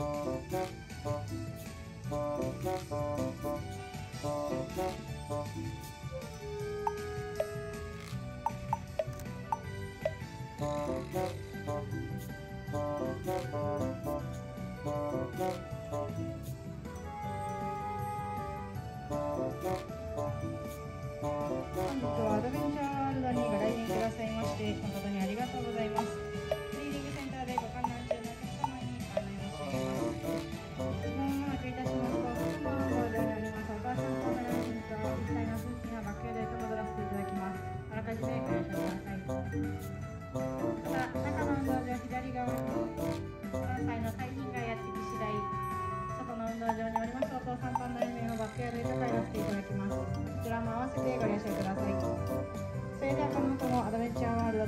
Thank you.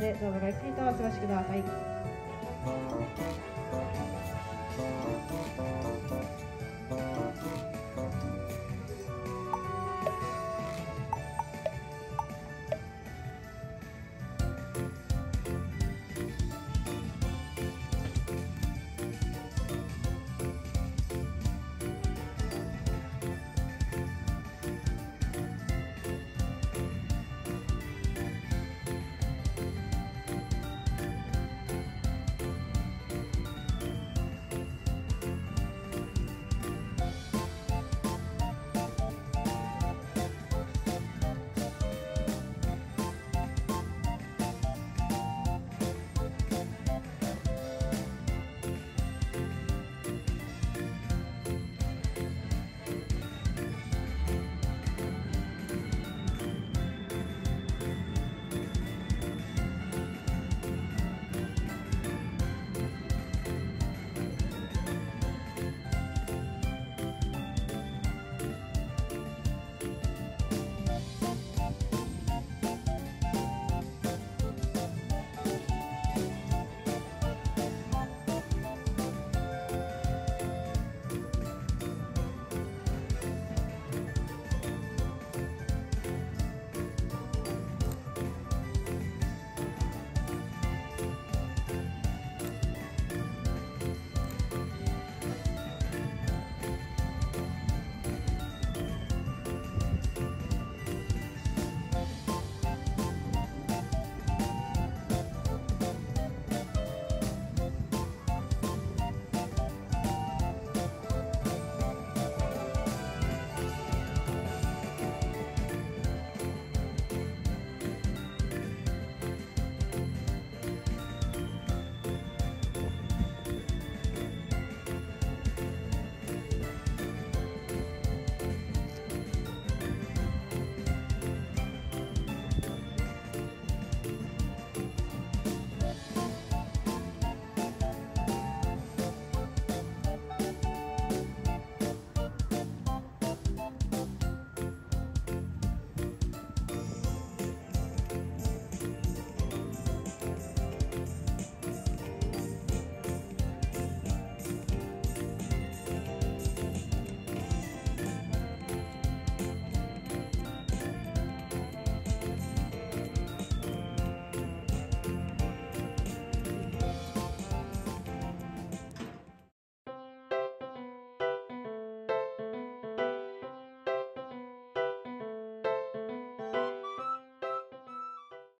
でどうぞごゆっくりとお過ごしください。